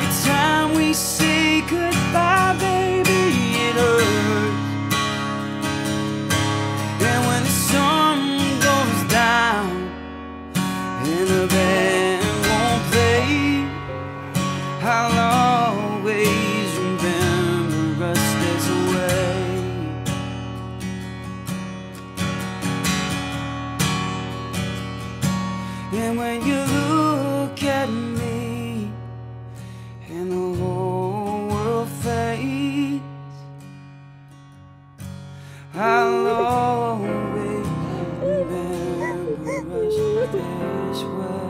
Every time we say goodbye, baby, it hurts. And when the sun goes down and the band won't play, I'll always remember us this way. And when you look at me. I'll always remember us this way.